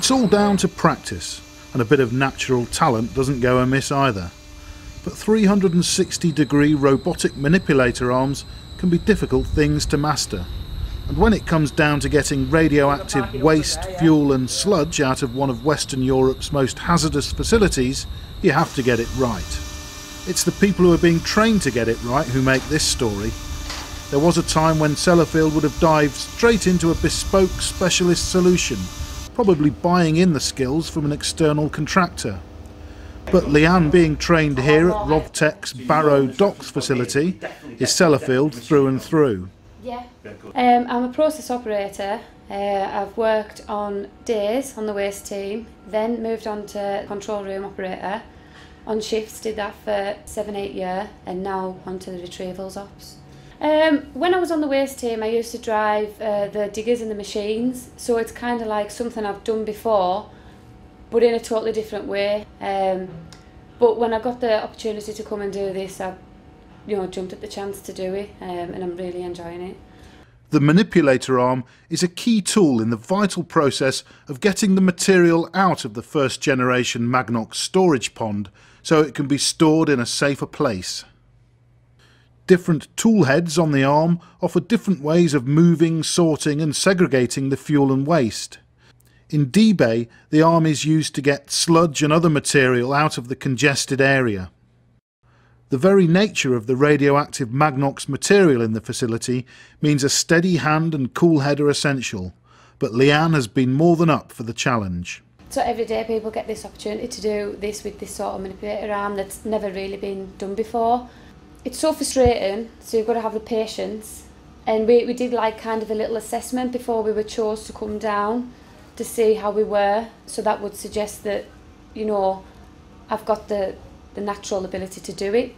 It's all down to practice, and a bit of natural talent doesn't go amiss either. But 360 degree robotic manipulator arms can be difficult things to master. And when it comes down to getting radioactive waste, fuel, and sludge out of one of Western Europe's most hazardous facilities, you have to get it right. It's the people who are being trained to get it right who make this story. There was a time when Sellafield would have dived straight into a bespoke specialist solution probably buying in the skills from an external contractor. But Leanne being trained here at Rovtech's Barrow Docks facility is Sellafield through and through. Yeah. Um, I'm a process operator. Uh, I've worked on days on the waste team, then moved on to control room operator. On shifts, did that for seven, eight years, and now onto the retrievals ops. Um, when I was on the waste team, I used to drive uh, the diggers and the machines, so it's kind of like something I've done before, but in a totally different way. Um, but when I got the opportunity to come and do this, I, you know, jumped at the chance to do it, um, and I'm really enjoying it. The manipulator arm is a key tool in the vital process of getting the material out of the first generation Magnox storage pond so it can be stored in a safer place. Different tool heads on the arm offer different ways of moving, sorting and segregating the fuel and waste. In D-Bay, the arm is used to get sludge and other material out of the congested area. The very nature of the radioactive Magnox material in the facility means a steady hand and cool head are essential, but Leanne has been more than up for the challenge. So every day people get this opportunity to do this with this sort of manipulator arm that's never really been done before it's so frustrating, so you've got to have the patience. And we, we did like kind of a little assessment before we were chose to come down to see how we were. So that would suggest that, you know, I've got the, the natural ability to do it.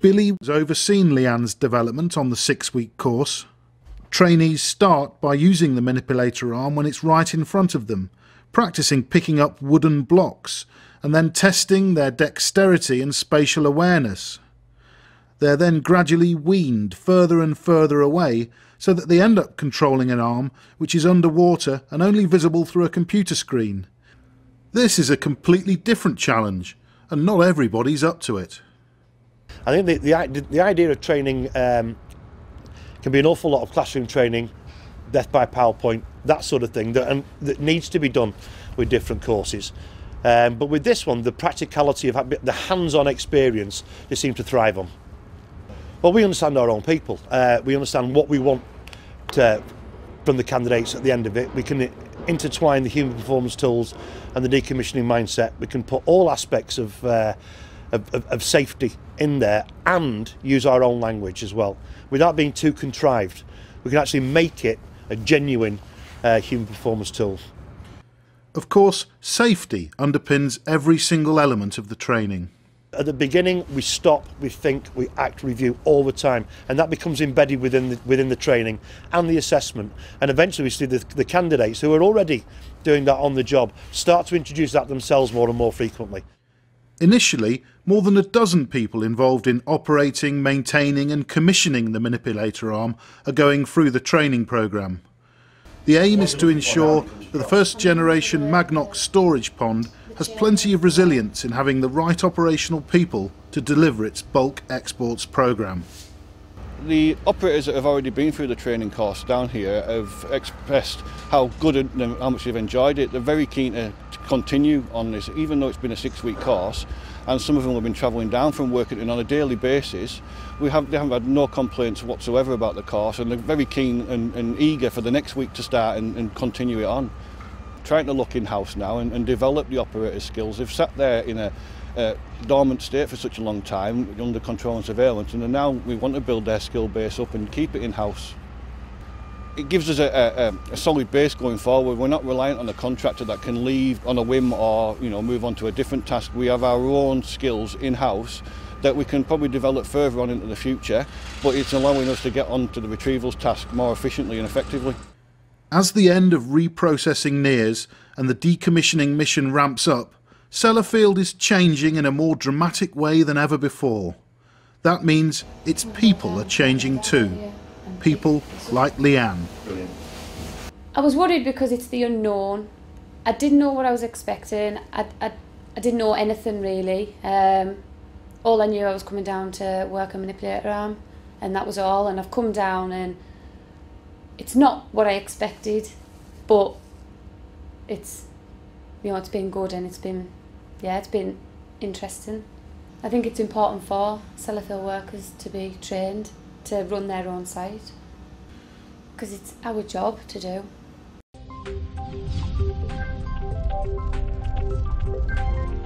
Billy has overseen Leanne's development on the six week course. Trainees start by using the manipulator arm when it's right in front of them, practicing picking up wooden blocks and then testing their dexterity and spatial awareness. They're then gradually weaned further and further away so that they end up controlling an arm which is underwater and only visible through a computer screen. This is a completely different challenge and not everybody's up to it. I think the, the, the idea of training um, can be an awful lot of classroom training, death by PowerPoint, that sort of thing that, that needs to be done with different courses. Um, but with this one, the practicality of the hands-on experience, they seem to thrive on. Well, we understand our own people. Uh, we understand what we want to, from the candidates at the end of it. We can intertwine the human performance tools and the decommissioning mindset. We can put all aspects of, uh, of, of, of safety in there and use our own language as well, without being too contrived. We can actually make it a genuine uh, human performance tool. Of course, safety underpins every single element of the training. At the beginning, we stop, we think, we act, review all the time, and that becomes embedded within the, within the training and the assessment. And eventually, we see the, the candidates who are already doing that on the job start to introduce that themselves more and more frequently. Initially, more than a dozen people involved in operating, maintaining, and commissioning the manipulator arm are going through the training programme. The aim is to ensure that the first generation Magnox storage pond has plenty of resilience in having the right operational people to deliver its bulk exports programme. The operators that have already been through the training course down here have expressed how good and how much they've enjoyed it. They're very keen to continue on this, even though it's been a six-week course, and some of them have been travelling down from work on a daily basis. We have, they haven't had no complaints whatsoever about the course, and they're very keen and, and eager for the next week to start and, and continue it on trying to look in-house now and, and develop the operator skills. They've sat there in a, a dormant state for such a long time under control and surveillance and now we want to build their skill base up and keep it in-house. It gives us a, a, a solid base going forward. We're not reliant on a contractor that can leave on a whim or you know move on to a different task. We have our own skills in-house that we can probably develop further on into the future, but it's allowing us to get on to the retrievals task more efficiently and effectively. As the end of reprocessing nears and the decommissioning mission ramps up, Sellafield is changing in a more dramatic way than ever before. That means its people are changing too. People like Leanne. I was worried because it's the unknown. I didn't know what I was expecting. I, I, I didn't know anything really. Um, all I knew I was coming down to work a manipulator arm and that was all and I've come down and it's not what I expected but it's you know it's been good and it's been yeah it's been interesting I think it's important for Sellafield workers to be trained to run their own site because it's our job to do. Thank you.